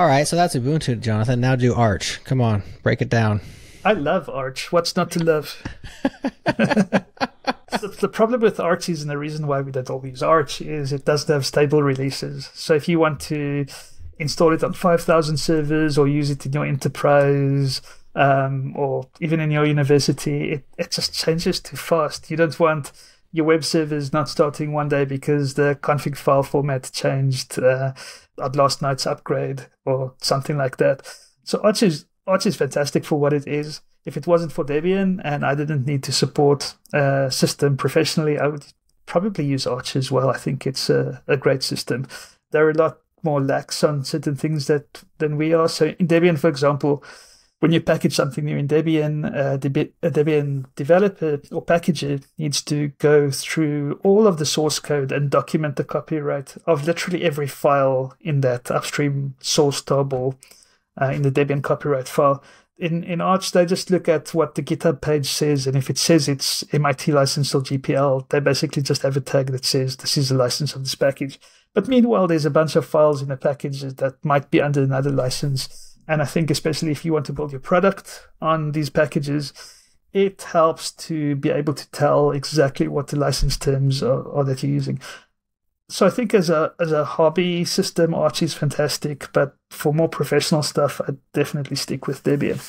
All right, so that's Ubuntu, Jonathan. Now do Arch. Come on, break it down. I love Arch. What's not to love? the, the, problem with Arch is, and the reason why we don't all use Arch is it doesn't have stable releases. So if you want to install it on 5,000 servers or use it in your enterprise um, or even in your university, it, it just changes too fast. You don't want your web server is not starting one day because the config file format changed uh, at last night's upgrade or something like that. So Arch is, Arch is fantastic for what it is if it wasn't for Debian and I didn't need to support a system professionally, I would probably use Arch as well. I think it's a, a great system. There are a lot more lax on certain things that than we are. So in Debian, for example, when you package something new in Debian, uh, Debi- a Debian developer or packager needs to go through all of the source code and document the copyright of literally every file in that upstream source tarball uh, in the Debian copyright file in, in Arch, they just look at what the GitHub page says, and if it says it's MIT licensed or GPL, they basically just have a tag that says this is the license of this package. But meanwhile, there's a bunch of files in the package that might be under another license. And I think, especially if you want to build your product on these packages, it helps to be able to tell exactly what the license terms are, are that you're using so I think as a as a hobby system, Archie is fantastic, but for more professional stuff, I'd definitely stick with Debian.